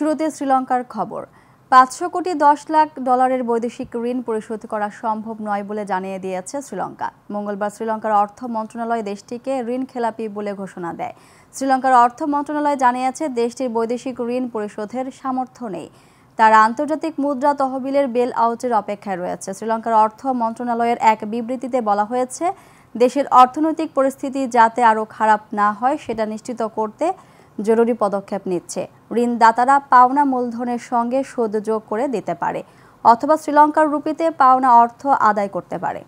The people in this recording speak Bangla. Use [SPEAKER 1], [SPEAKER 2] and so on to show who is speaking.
[SPEAKER 1] শুরুতে শ্রীলঙ্কার খবর। পাঁচশো কোটি দশ লাখ ডলারের বৈদেশিক ঋণ পরিশোধ করা সম্ভব নয় বলে জানিয়ে দিয়েছে শ্রীলঙ্কা। মঙ্গলবার শ্রীলঙ্কার অর্থ মন্ত্রণালয় দেশটিকে ঋণ খেলাপি বলে ঘোষণা দেয়। শ্রীলঙ্কার অর্থ মন্ত্রণালয় জানিয়েছে, দেশটির বৈদেশিক ঋণ পরিশোধের সামর্থ্য নেই। তারা আন্তর্জাতিক মুদ্রা তহবিলের বেল আউটের অপেক্ষায় রয়েছে। শ্রীলঙ্কার অর্থ মন্ত্রণালয়ের এক বিবৃতিতে বলা হয়েছে, দেশের অর্থনৈতিক পরিস্থিতি যাতে আরও খারাপ না হয়, সেটা নিশ্চিত করতে জরুরি পদক্ষেপ নিচ্ছে। ঋণদাতারা পাওনা মূলধনের সঙ্গে সুদ যোগ করে দিতে পারে, অথবা শ্রীলঙ্কার রুপিতে পাওনা অর্থ আদায় করতে পারে।